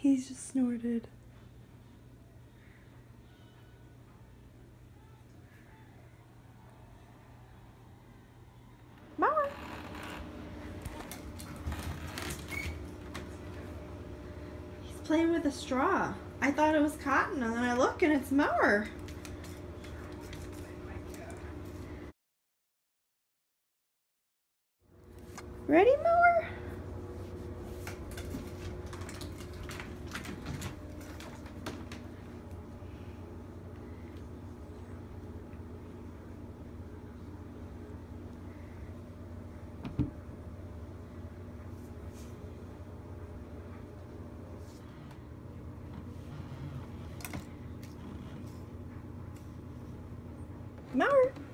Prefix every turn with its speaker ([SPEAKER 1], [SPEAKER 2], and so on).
[SPEAKER 1] He's just snorted. Mauer. He's playing with a straw. I thought it was cotton and then I look and it's Mauer. Ready, Mauer? Mauer